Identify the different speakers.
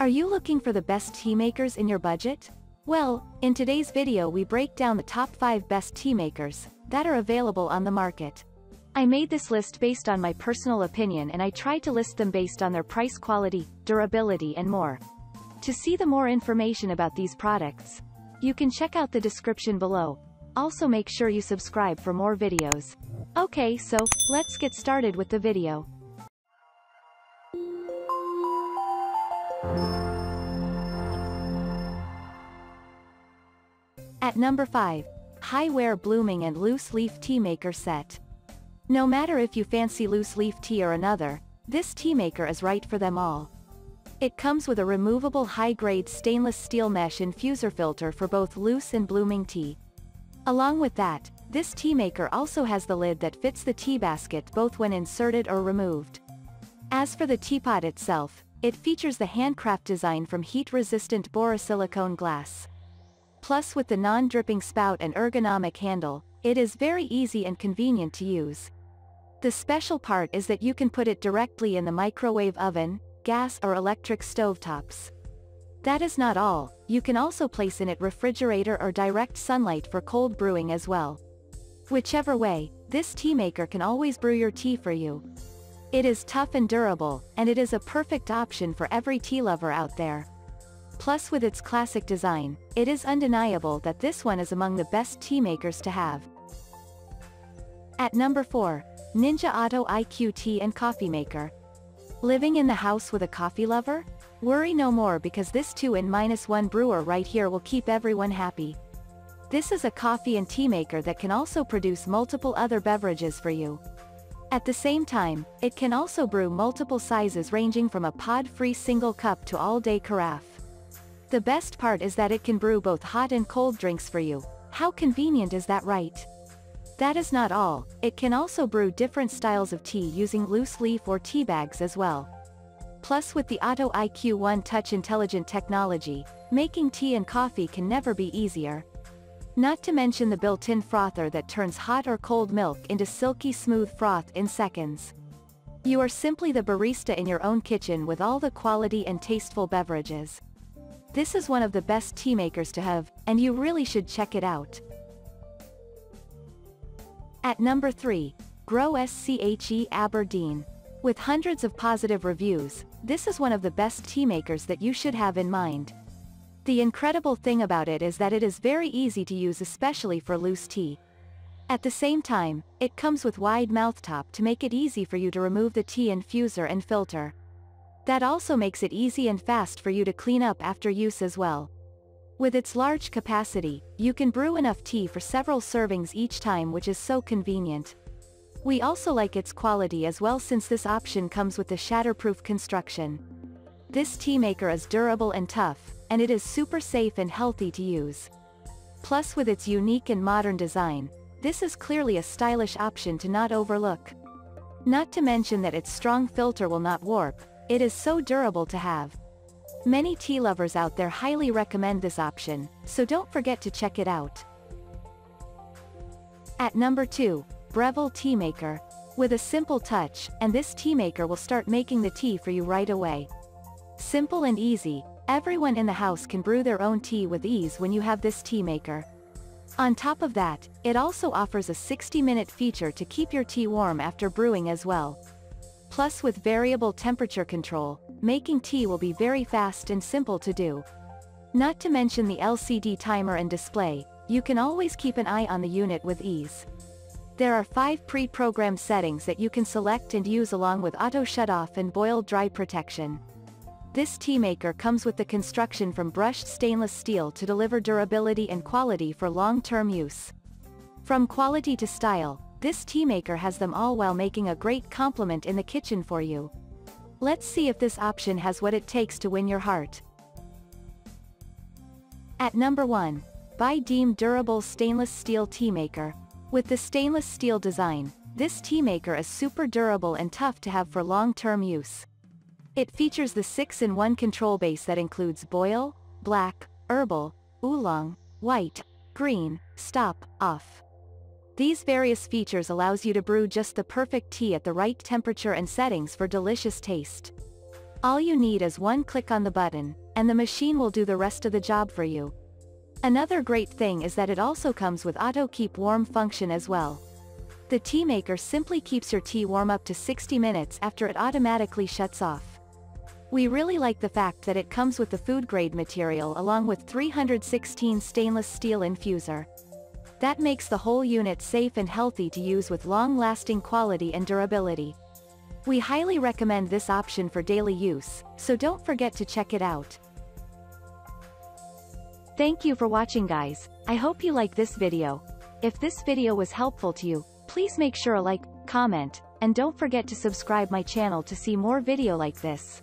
Speaker 1: Are you looking for the best tea makers in your budget? Well, in today's video we break down the top 5 best tea makers that are available on the market. I made this list based on my personal opinion and I tried to list them based on their price quality, durability and more. To see the more information about these products, you can check out the description below. Also make sure you subscribe for more videos. Okay so, let's get started with the video. At number 5. Hiware Blooming and Loose Leaf Tea Maker Set. No matter if you fancy loose leaf tea or another, this tea maker is right for them all. It comes with a removable high-grade stainless steel mesh infuser filter for both loose and blooming tea. Along with that, this tea maker also has the lid that fits the tea basket both when inserted or removed. As for the teapot itself, it features the handcraft design from heat-resistant borosilicate glass. Plus with the non-dripping spout and ergonomic handle, it is very easy and convenient to use. The special part is that you can put it directly in the microwave oven, gas or electric stovetops. That is not all, you can also place in it refrigerator or direct sunlight for cold brewing as well. Whichever way, this tea maker can always brew your tea for you. It is tough and durable, and it is a perfect option for every tea lover out there. Plus with its classic design, it is undeniable that this one is among the best tea makers to have. At number 4, Ninja Auto IQ Tea and Coffee Maker. Living in the house with a coffee lover? Worry no more because this 2-in-1 brewer right here will keep everyone happy. This is a coffee and tea maker that can also produce multiple other beverages for you. At the same time, it can also brew multiple sizes ranging from a pod-free single cup to all-day carafe. The best part is that it can brew both hot and cold drinks for you. How convenient is that right? That is not all, it can also brew different styles of tea using loose leaf or tea bags as well. Plus with the Auto IQ One Touch intelligent technology, making tea and coffee can never be easier. Not to mention the built-in frother that turns hot or cold milk into silky smooth froth in seconds. You are simply the barista in your own kitchen with all the quality and tasteful beverages. This is one of the best tea makers to have, and you really should check it out. At number 3, Grosche Aberdeen. With hundreds of positive reviews, this is one of the best tea makers that you should have in mind. The incredible thing about it is that it is very easy to use especially for loose tea. At the same time, it comes with wide mouth top to make it easy for you to remove the tea infuser and filter. That also makes it easy and fast for you to clean up after use as well. With its large capacity, you can brew enough tea for several servings each time which is so convenient. We also like its quality as well since this option comes with the shatterproof construction. This tea maker is durable and tough, and it is super safe and healthy to use. Plus with its unique and modern design, this is clearly a stylish option to not overlook. Not to mention that its strong filter will not warp, it is so durable to have. Many tea lovers out there highly recommend this option, so don't forget to check it out. At number 2, Breville Tea Maker. With a simple touch, and this tea maker will start making the tea for you right away. Simple and easy, Everyone in the house can brew their own tea with ease when you have this tea maker. On top of that, it also offers a 60-minute feature to keep your tea warm after brewing as well. Plus with variable temperature control, making tea will be very fast and simple to do. Not to mention the LCD timer and display, you can always keep an eye on the unit with ease. There are five pre-programmed settings that you can select and use along with auto shut-off and boil dry protection. This tea maker comes with the construction from brushed stainless steel to deliver durability and quality for long-term use. From quality to style, this tea maker has them all while making a great compliment in the kitchen for you. Let's see if this option has what it takes to win your heart. At number 1. Buydeem Durable Stainless Steel Tea Maker. With the stainless steel design, this tea maker is super durable and tough to have for long-term use. It features the 6-in-1 control base that includes boil, black, herbal, oolong, white, green, stop, off. These various features allows you to brew just the perfect tea at the right temperature and settings for delicious taste. All you need is one click on the button, and the machine will do the rest of the job for you. Another great thing is that it also comes with auto keep warm function as well. The tea maker simply keeps your tea warm up to 60 minutes after it automatically shuts off. We really like the fact that it comes with the food grade material along with 316 stainless steel infuser. That makes the whole unit safe and healthy to use with long-lasting quality and durability. We highly recommend this option for daily use, so don't forget to check it out. Thank you for watching guys, I hope you like this video. If this video was helpful to you, please make sure a like, comment, and don't forget to subscribe my channel to see more video like this.